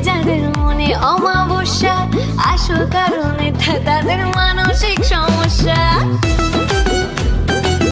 যাদের মনে অমাবস্যা আসল কারণে তাদের মানসিক